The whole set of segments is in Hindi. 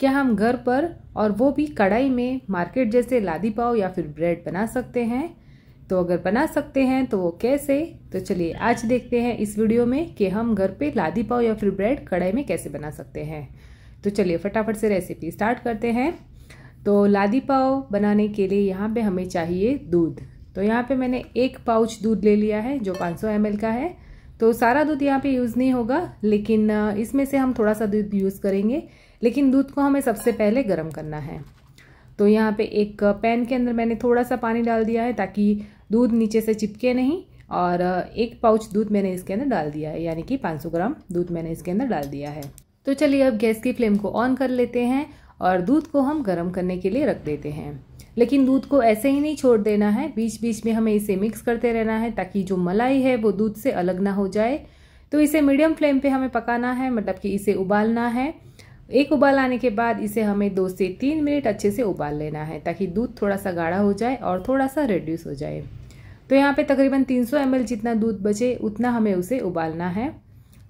क्या हम घर पर और वो भी कढ़ाई में मार्केट जैसे लादी पाव या फिर ब्रेड बना सकते हैं? तो अगर बना सकते हैं तो वो कैसे? तो चलिए आज देखते हैं इस वीडियो में कि हम घर पे लादी पाव या फिर ब्रेड कढ़ाई में कैसे बना सकते हैं। तो चलिए फटाफट से रेसिपी स्टार्ट करते हैं। तो लादी पाव बनाने के लिए यहाँ पे हमें चाहिए दूध। तो यहाँ पे मैंने एक पाउच दूध ले लिया है, जो 500 सौ का है। तो सारा दूध यहाँ पे यूज़ नहीं होगा, लेकिन इसमें से हम थोड़ा सा दूध यूज़ करेंगे। लेकिन दूध को हमें सबसे पहले गर्म करना है। तो यहाँ पे एक पैन के अंदर मैंने थोड़ा सा पानी डाल दिया है ताकि दूध नीचे से चिपके नहीं और एक पाउच दूध मैंने इसके अंदर डाल दिया है, यानी कि 500 ग्राम दूध मैंने इसके अंदर डाल दिया है। तो चलिए अब गैस की फ्लेम को ऑन कर लेते हैं और दूध को हम गर्म करने के लिए रख देते हैं। लेकिन दूध को ऐसे ही नहीं छोड़ देना है बीच बीच में हमें इसे मिक्स करते रहना है ताकि जो मलाई है वो दूध से अलग ना हो जाए। तो इसे मीडियम फ्लेम पे हमें पकाना है मतलब कि इसे उबालना है। एक उबाल आने के बाद इसे हमें दो से तीन मिनट अच्छे से उबाल लेना है, ताकि दूध थोड़ा सा गाढ़ा हो जाए और थोड़ा सा रिड्यूस हो जाए। तो यहाँ पे तकरीबन 300 सौ जितना दूध बचे, उतना हमें उसे उबालना है।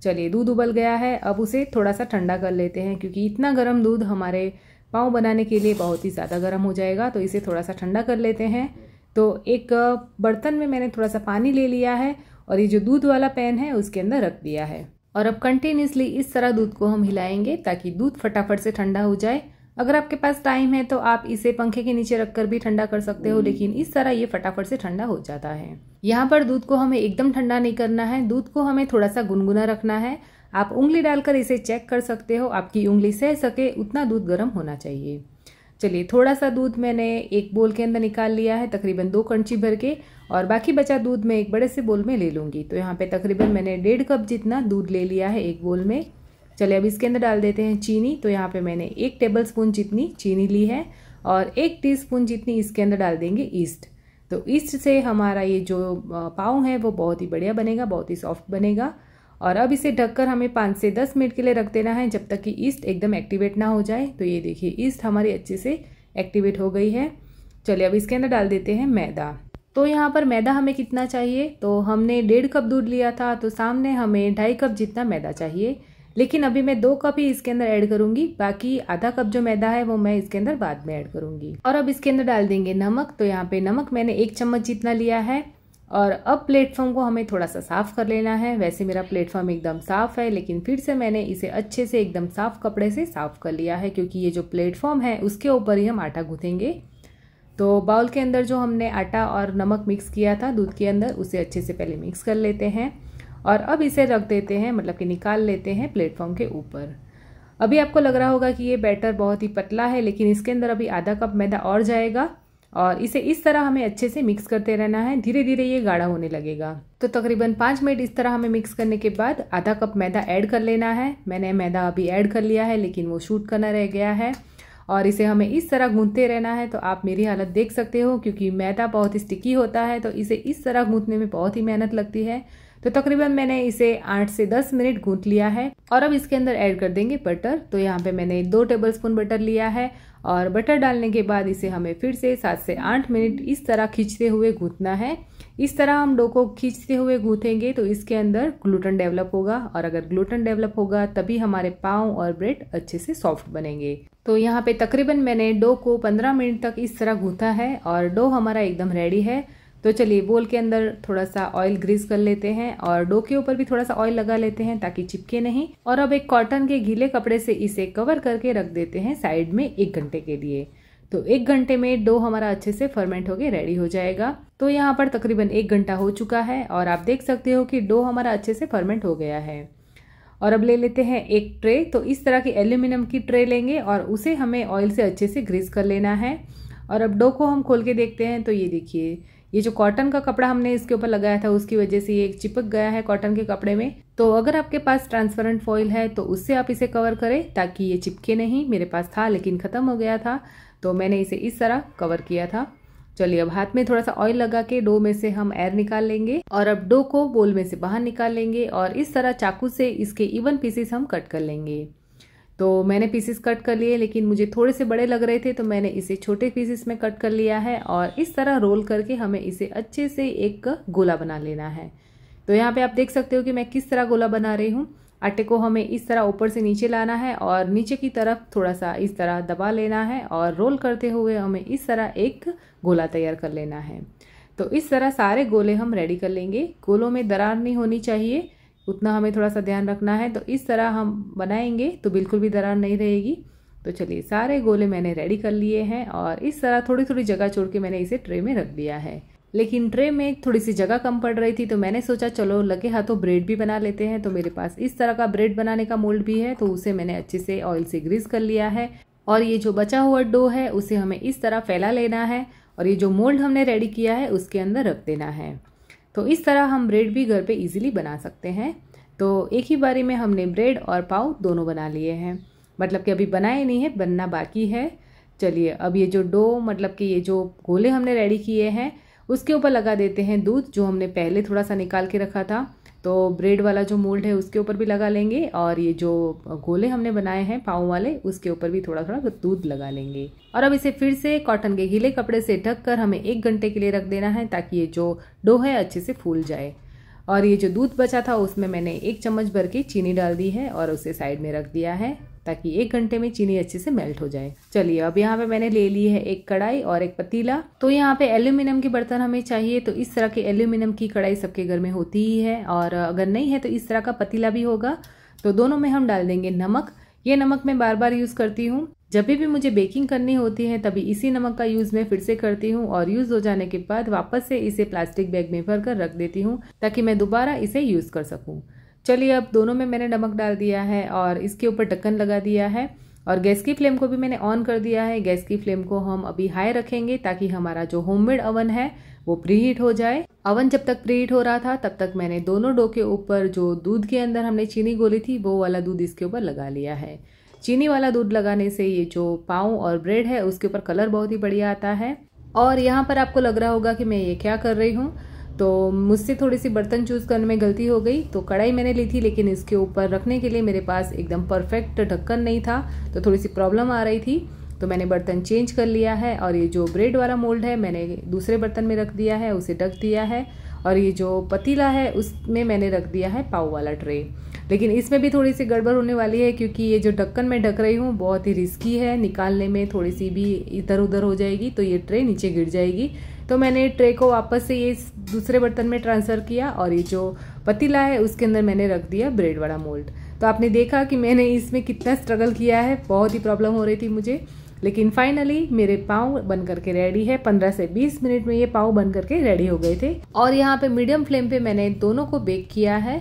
चलिए, दूध उबल गया है, अब उसे थोड़ा सा ठंडा कर लेते हैं, क्योंकि इतना गर्म दूध हमारे पाँव बनाने के लिए बहुत ही ज़्यादा गर्म हो जाएगा तो इसे थोड़ा सा ठंडा कर लेते हैं। तो एक, बर्तन में मैंने थोड़ा सा पानी ले लिया है और ये जो दूध वाला पैन है, उसके अंदर रख दिया है। और अब कंटिन्यूसली इस तरह दूध को हम हिलाएँगे ताकि दूध फटाफट से ठंडा हो जाए। अगर आपके पास टाइम है तो आप इसे पंखे के नीचे रखकर भी ठंडा कर सकते हो, लेकिन इस तरह ये फटाफट से ठंडा हो जाता है। यहाँ पर दूध को हमें एकदम ठंडा नहीं करना है, दूध को हमें थोड़ा सा गुनगुना रखना है। आप उंगली डालकर इसे चेक कर सकते हो, आपकी उंगली सह सके, उतना दूध गर्म होना चाहिए। चलिए थोड़ा सा दूध मैंने एक बोल के अंदर निकाल लिया है, तकरीबन दो कंची भर के। और बाकी बचा दूध मैं एक बड़े से बोल में ले लूँगी। तो यहाँ पे तकरीबन मैंने डेढ़ कप जितना दूध ले लिया है एक बोल में। चलिए अब इसके अंदर डाल देते हैं चीनी। तो यहाँ पे मैंने एक टेबल स्पून जितनी चीनी ली है और एक टीस्पून जितनी इसके अंदर डाल देंगे ईस्ट तो ईस्ट से हमारा ये जो पाव है वो बहुत ही बढ़िया बनेगा, बहुत ही सॉफ्ट बनेगा। और अब इसे ढककर हमें पाँच से दस मिनट के लिए रख देना है जब तक कि ईस्ट एकदम एक्टिवेट ना हो जाए। तो ये देखिए ईस्ट हमारी अच्छे से एक्टिवेट हो गई है। चलिए अब इसके अंदर डाल देते हैं मैदा। तो यहाँ पर मैदा हमें कितना चाहिए? तो हमने डेढ़ कप दूध लिया था तो सामने हमें ढाई कप जितना मैदा चाहिए। लेकिन अभी मैं दो कप ही इसके अंदर ऐड करूँगी, बाकी आधा कप जो मैदा है वो मैं इसके अंदर बाद में ऐड करूँगी। और अब इसके अंदर डाल देंगे नमक तो यहाँ पे नमक मैंने एक चम्मच जितना लिया है। और अब प्लेटफॉर्म को हमें थोड़ा सा साफ़ कर लेना है। वैसे मेरा प्लेटफॉर्म एकदम साफ़ है, लेकिन फिर से मैंने इसे अच्छे से एकदम साफ़ कपड़े से साफ़ कर लिया है, क्योंकि ये जो प्लेटफॉर्म है, उसके ऊपर ही हम आटा गूँथेंगे। तो बाउल के अंदर जो हमने आटा और नमक मिक्स किया था, दूध के अंदर, उसे अच्छे से पहले मिक्स कर लेते हैं और अब इसे रख देते हैं मतलब कि निकाल लेते हैं प्लेटफॉर्म के ऊपर। अभी आपको लग रहा होगा कि ये बैटर बहुत ही पतला है, लेकिन इसके अंदर अभी आधा कप मैदा और जाएगा और इसे इस तरह हमें अच्छे से मिक्स करते रहना है धीरे धीरे ये गाढ़ा होने लगेगा। तो तकरीबन पाँच मिनट इस तरह हमें मिक्स करने के बाद आधा कप मैदा ऐड कर लेना है। मैंने मैदा अभी ऐड कर लिया है, लेकिन वो शूट करना रह गया है। और इसे हमें इस तरह गूंथते रहना है तो आप मेरी हालत देख सकते हो, क्योंकि मैदा बहुत ही स्टिकी होता है तो इसे इस तरह गूंथने में बहुत ही मेहनत लगती है। तो तकरीबन मैंने इसे आठ से दस मिनट गूंथ लिया है, और अब इसके अंदर ऐड कर देंगे बटर। तो यहाँ पे मैंने दो टेबल स्पून बटर लिया है और बटर डालने के बाद इसे हमें फिर से सात से आठ मिनट इस तरह खींचते हुए गूंथना है। इस तरह हम डो को खींचते हुए गूंथेंगे तो इसके अंदर ग्लूटन डेवलप होगा और अगर ग्लूटन डेवलप होगा तभी हमारे पाव और ब्रेड अच्छे से सॉफ्ट बनेंगे। तो यहाँ पे तकरीबन मैंने डो को 15 मिनट तक इस तरह गूंथा है और डो हमारा एकदम रेडी है। तो चलिए बोल के अंदर थोड़ा सा ऑयल ग्रीस कर लेते हैं और डो के ऊपर भी थोड़ा सा ऑयल लगा लेते हैं ताकि चिपके नहीं। और अब एक कॉटन के गीले कपड़े से इसे कवर करके रख देते हैं साइड में एक घंटे के लिए। तो एक घंटे में डो हमारा अच्छे से फर्मेंट होके रेडी हो जाएगा। तो यहाँ पर तकरीबन एक घंटा हो चुका है और आप देख सकते हो कि डो हमारा अच्छे से फर्मेंट हो गया है। और अब ले लेते हैं एक ट्रे। तो इस तरह की एल्यूमिनियम की ट्रे लेंगे और उसे हमें ऑयल से अच्छे से ग्रीस कर लेना है। और अब डो को हम खोल के देखते हैं। तो ये देखिए ये जो कॉटन का कपड़ा हमने इसके ऊपर लगाया था, उसकी वजह से ये चिपक गया है कॉटन के कपड़े में। तो अगर आपके पास ट्रांसपेरेंट फॉइल है तो उससे आप इसे कवर करें ताकि ये चिपके नहीं, मेरे पास था लेकिन ख़त्म हो गया था तो मैंने इसे इस तरह कवर किया था। चलिए अब हाथ में थोड़ा सा ऑयल लगा के डो में से हम एयर निकाल लेंगे और अब डो को बोल में से बाहर निकाल लेंगे और इस तरह चाकू से इसके इवन पीसेस हम कट कर लेंगे। तो मैंने पीसेस कट कर लिए, लेकिन मुझे थोड़े से बड़े लग रहे थे तो मैंने इसे छोटे पीसेस में कट कर लिया है और इस तरह रोल करके हमें इसे अच्छे से एक गोला बना लेना है। तो यहाँ पे आप देख सकते हो कि मैं किस तरह गोला बना रही हूँ। आटे को हमें इस तरह ऊपर से नीचे लाना है और नीचे की तरफ़ थोड़ा सा इस तरह दबा लेना है और रोल करते हुए हमें इस तरह एक गोला तैयार कर लेना है। तो इस तरह सारे गोले हम रेडी कर लेंगे। गोलों में दरार नहीं होनी चाहिए। उतना हमें थोड़ा सा ध्यान रखना है। तो इस तरह हम बनाएँगे तो बिल्कुल भी दरार नहीं रहेगी। तो चलिए, सारे गोले मैंने रेडी कर लिए हैं और इस तरह थोड़ी थोड़ी जगह छोड़ के मैंने इसे ट्रे में रख दिया है। लेकिन ट्रे में थोड़ी सी जगह कम पड़ रही थी तो मैंने सोचा, चलो, लगे हाथों ब्रेड भी बना लेते हैं। तो मेरे पास इस तरह का ब्रेड बनाने का मोल्ड भी है तो उसे मैंने अच्छे से ऑयल से ग्रीस कर लिया है। और ये जो बचा हुआ डो है, उसे हमें इस तरह फैला लेना है और ये जो मोल्ड हमने रेडी किया है, उसके अंदर रख देना है। तो इस तरह हम ब्रेड भी घर पे इजीली बना सकते हैं। तो एक ही बारी में हमने ब्रेड और पाव दोनों बना लिए हैं। मतलब कि अभी बनाए नहीं है, बनना बाकी है। चलिए, अब ये जो डो मतलब कि ये जो गोले हमने रेडी किए हैं, उसके ऊपर लगा देते हैं दूध, जो हमने पहले थोड़ा सा निकाल के रखा था। तो ब्रेड वाला जो मोल्ड है उसके ऊपर भी लगा लेंगे और ये जो गोले हमने बनाए हैं पाँव वाले, उसके ऊपर भी थोड़ा थोड़ा दूध लगा लेंगे। और अब इसे फिर से कॉटन के गीले कपड़े से ढक कर हमें एक घंटे के लिए रख देना है ताकि ये जो डो है अच्छे से फूल जाए। और ये जो दूध बचा था उसमें मैंने एक चम्मच भर के चीनी डाल दी है और उसे साइड में रख दिया है ताकि एक घंटे में चीनी अच्छे से मेल्ट हो जाए। चलिए, अब यहाँ पे मैंने ले ली है एक कढ़ाई और एक पतीला। तो यहाँ पे एल्यूमिनियम के बर्तन हमें चाहिए तो इस तरह के एल्यूमिनियम की कढ़ाई सबके घर में होती ही है। और अगर नहीं है तो इस तरह का पतीला भी होगा। तो दोनों में हम डाल देंगे नमक। ये नमक मैं बार बार यूज़ करती हूँ। जब भी मुझे बेकिंग करनी होती है, तभी इसी नमक का यूज़ मैं फिर से करती हूँ और यूज़ हो जाने के बाद वापस से इसे प्लास्टिक बैग में भर कर रख देती हूँ, ताकि मैं दोबारा इसे यूज़ कर सकूँ। चलिए अब दोनों में मैंने नमक डाल दिया है और इसके ऊपर ढक्कन लगा दिया है और गैस की फ्लेम को भी मैंने ऑन कर दिया है। गैस की फ्लेम को हम अभी हाई रखेंगे, ताकि हमारा जो होममेड अवन है, वो प्रीहीट हो जाए। अवन जब तक प्रीहीट हो रहा था, तब तक मैंने दोनों डो के ऊपर जो दूध के अंदर हमने चीनी गोली थी, वो वाला दूध इसके ऊपर लगा लिया है। चीनी वाला दूध लगाने से ये जो पाँव और ब्रेड है, उसके ऊपर कलर बहुत ही बढ़िया आता है। और यहाँ पर आपको लग रहा होगा कि मैं ये क्या कर रही हूँ। तो मुझसे थोड़ी सी बर्तन चूज़ करने में गलती हो गई। तो कढ़ाई मैंने ली थी, लेकिन इसके ऊपर रखने के लिए मेरे पास एकदम परफेक्ट ढक्कन नहीं था। तो थोड़ी सी प्रॉब्लम आ रही थी। तो मैंने बर्तन चेंज कर लिया है और ये जो ब्रेड वाला मोल्ड है, मैंने दूसरे बर्तन में रख दिया है, उसे ढक दिया है। और ये जो पतीला है, उसमें मैंने रख दिया है पाव वाला ट्रे। लेकिन इसमें भी थोड़ी सी गड़बड़ होने वाली है क्योंकि ये जो ढक्कन में ढक रही हूँ, बहुत ही रिस्की है। निकालने में थोड़ी सी भी इधर उधर हो जाएगी तो ये ट्रे नीचे गिर जाएगी। तो मैंने ट्रे को वापस से ये दूसरे बर्तन में ट्रांसफ़र किया और ये जो पतीला है, उसके अंदर मैंने रख दिया ब्रेड वाला मोल्ड तो आपने देखा कि मैंने इसमें कितना स्ट्रगल किया है, बहुत ही प्रॉब्लम हो रही थी मुझे। लेकिन फाइनली मेरे पाँव बन करके रेडी है। पंद्रह से बीस मिनट में ये पाँव बन करके रेडी हो गए थे। और यहाँ पे मीडियम फ्लेम पे मैंने दोनों को बेक किया है।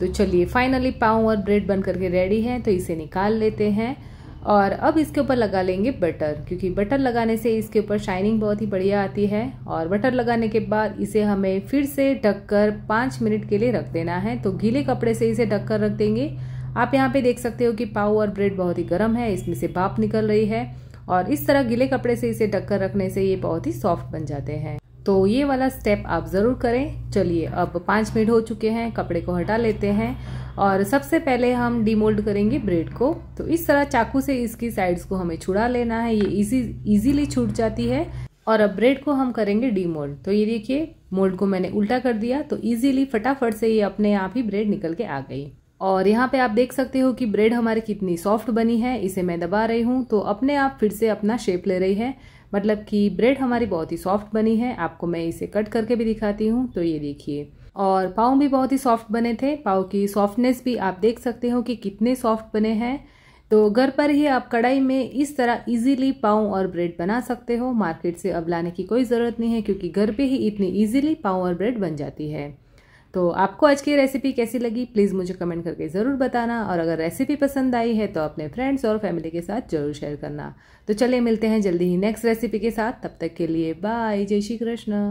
तो चलिए फाइनली पाँव और ब्रेड बन करके रेडी है तो इसे निकाल लेते हैं। और अब इसके ऊपर लगा लेंगे बटर क्योंकि बटर लगाने से इसके ऊपर शाइनिंग बहुत ही बढ़िया आती है। और बटर लगाने के बाद इसे हमें फिर से ढककर पाँच मिनट के लिए रख देना है। तो गीले कपड़े से इसे ढककर रख देंगे। आप यहाँ पे देख सकते हो कि पाव और ब्रेड बहुत ही गर्म है, इसमें से भाप निकल रही है। और इस तरह गीले कपड़े से इसे ढककर रखने से ये बहुत ही सॉफ्ट बन जाते हैं। तो ये वाला स्टेप आप ज़रूर करें। चलिए, अब पाँच मिनट हो चुके हैं, कपड़े को हटा लेते हैं। और सबसे पहले हम डीमोल्ड करेंगे ब्रेड को। तो इस तरह चाकू से इसकी साइड्स को हमें छुड़ा लेना है। ये इजी इजीली छूट जाती है। और अब ब्रेड को हम करेंगे डीमोल्ड तो ये देखिए मोल्ड को मैंने उल्टा कर दिया। तो इजीली फटाफट से ये अपने आप ही ब्रेड निकल के आ गई। और यहाँ पे आप देख सकते हो कि ब्रेड हमारी कितनी सॉफ्ट बनी है, इसे मैं दबा रही हूँ तो अपने आप फिर से अपना शेप ले रही है। मतलब कि ब्रेड हमारी बहुत ही सॉफ्ट बनी है, आपको मैं इसे कट करके भी दिखाती हूँ तो ये देखिए। और पाँव भी बहुत ही सॉफ्ट बने थे, पाँव की सॉफ्टनेस भी आप देख सकते हो कि कितने सॉफ्ट बने हैं। तो घर पर ही आप कढ़ाई में इस तरह इजीली पाँव और ब्रेड बना सकते हो, मार्केट से अब लाने की कोई ज़रूरत नहीं है, क्योंकि घर पे ही इतनी इजीली पाँव और ब्रेड बन जाती है। तो आपको आज की रेसिपी कैसी लगी? प्लीज़ मुझे कमेंट करके ज़रूर बताना। और अगर रेसिपी पसंद आई है तो अपने फ्रेंड्स और फैमिली के साथ ज़रूर शेयर करना। तो चलिए मिलते हैं जल्दी ही नेक्स्ट रेसिपी के साथ। तब तक के लिए बाय जय श्री कृष्ण।